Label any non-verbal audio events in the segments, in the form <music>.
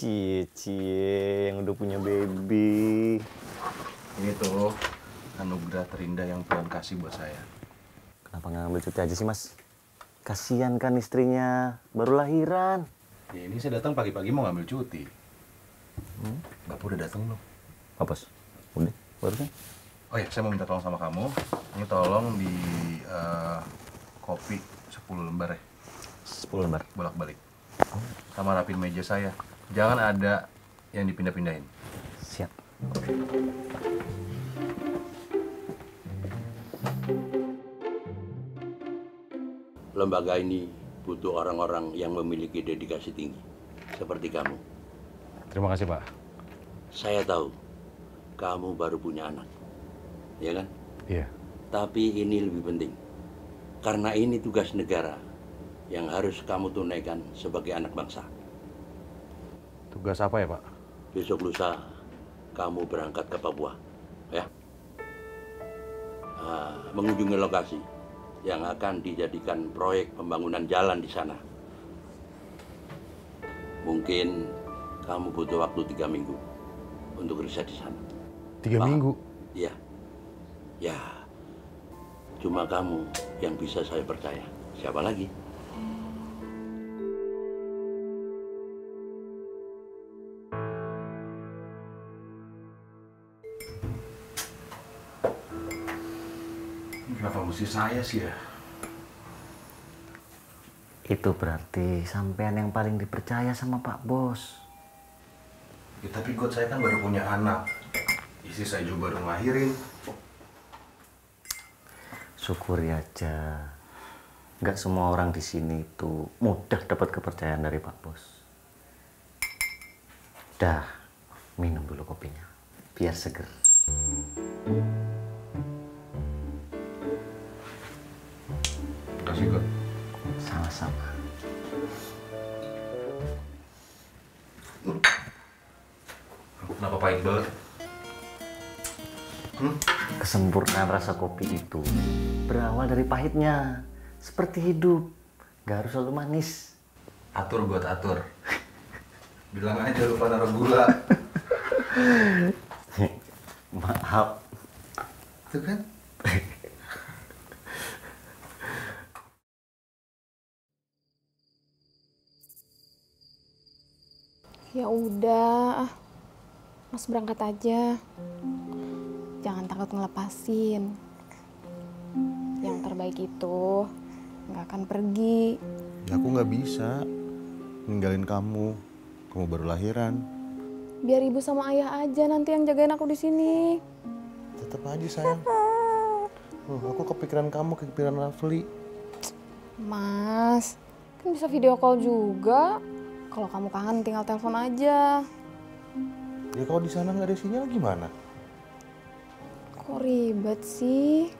Cie, cie, yang udah punya baby. Ini tuh anugerah terindah yang Tuhan kasih buat saya. Kenapa nggak ngambil cuti aja sih, Mas? Kasian kan istrinya, baru lahiran. Ya ini saya datang pagi-pagi mau ngambil cuti. Hmm? Bapak udah datang belum? Apa, Bos? Udah, barusan. Oh ya, saya mau minta tolong sama kamu. Ini tolong di eh, kopi 10 lembar ya, 10 lembar. bolak-balik. Sama rapin meja saya. Jangan ada yang dipindah-pindahin. Siap. Lembaga ini butuh orang-orang yang memiliki dedikasi tinggi, seperti kamu. Terima kasih, Pak. Saya tahu kamu baru punya anak, ya kan? Iya. Tapi ini lebih penting, karena ini tugas negara yang harus kamu tunaikan sebagai anak bangsa. Tugas apa ya, Pak? Besok lusa kamu berangkat ke Papua, ya. Ah, mengunjungi lokasi yang akan dijadikan proyek pembangunan jalan di sana. Mungkin kamu butuh waktu tiga minggu untuk riset di sana. Tiga Pak. minggu. Iya, ya. Cuma kamu yang bisa saya percaya. Siapa lagi? Kenapa mesti saya sih ya? Itu berarti sampean yang paling dipercaya sama Pak Bos. Ya, tapi God saya kan baru punya anak. Istri saya juga baru ngelahirin. Syukuri aja. Nggak semua orang di sini itu mudah dapat kepercayaan dari Pak Bos. Dah, minum dulu kopinya. Biar seger. Kasih God. Sama-sama. Kenapa pahit banget? Kesempurnaan rasa kopi itu berawal dari pahitnya. Seperti hidup. Nggak harus selalu manis. Atur buat atur. <laughs> Bilang aja lupa naruh gula. <laughs> Maaf. Tuh kan? Ya udah, ah. Mas berangkat aja. Jangan takut ngelepasin. Yang terbaik itu nggak akan pergi. Ya aku nggak bisa ninggalin kamu. Kamu baru lahiran. Biar ibu sama ayah aja nanti yang jagain aku di sini. Tetap aja sayang. Oh, aku kepikiran kamu, kepikiran Rafli. Mas, kan bisa video call juga. Kalau kamu kangen tinggal telepon aja. Ya kalau di sana nggak ada sinyal gimana? Kok ribet sih?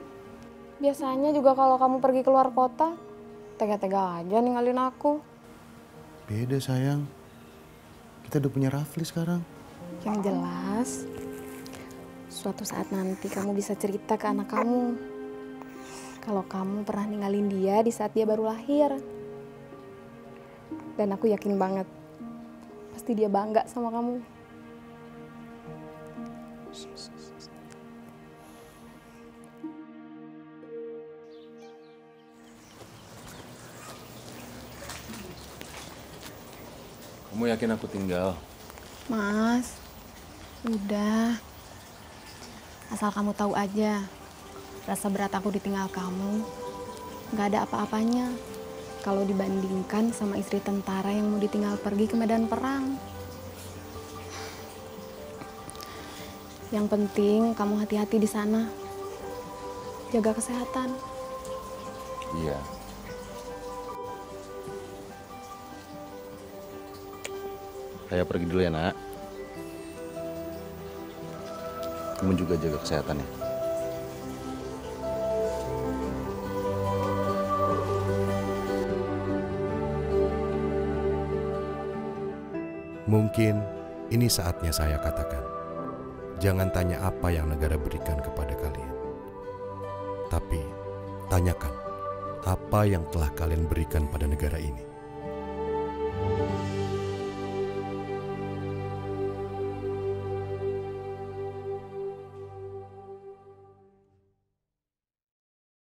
Biasanya juga kalau kamu pergi keluar kota, tega-tega aja ninggalin aku. Beda sayang. Kita udah punya Rafli sekarang. Yang jelas, suatu saat nanti kamu bisa cerita ke anak kamu. Kalau kamu pernah ninggalin dia di saat dia baru lahir. Dan aku yakin banget, pasti dia bangga sama kamu. Kamu yakin aku tinggal? Mas, udah. Asal kamu tahu aja, rasa berat aku ditinggal kamu nggak ada apa-apanya kalau dibandingkan sama istri tentara yang mau ditinggal pergi ke medan perang. Yang penting kamu hati-hati di sana. Jaga kesehatan. Iya. Saya pergi dulu ya, Nak. Kamu juga jaga kesehatan ya. Mungkin ini saatnya saya katakan, jangan tanya apa yang negara berikan kepada kalian. Tapi, tanyakan apa yang telah kalian berikan pada negara ini.